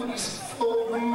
What is for me?